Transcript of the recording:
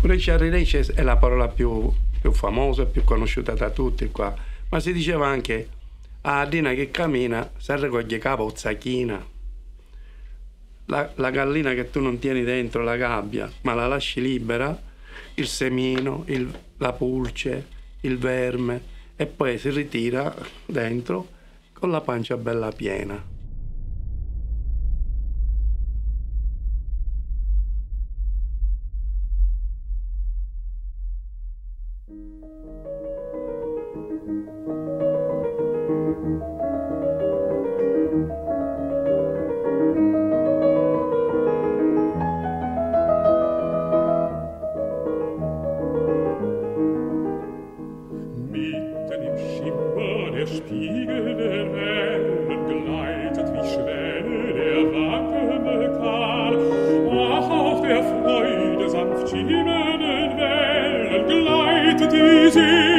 Curecciarirecce è la parola più, più famosa, più conosciuta da tutti qua, ma si diceva anche a Dina che cammina si raccoglie capo zacchina. La, la gallina che tu non tieni dentro la gabbia, ma la lasci libera, il semino, il, la pulce, il verme, e poi si ritira dentro con la pancia bella piena. Denn im Schimmer der Spiegel der Wellen gleitet wie Schwäne der wackelnde Kahl. Ach, auf der Freude sanft schimmernden Wellen gleitet die Seele.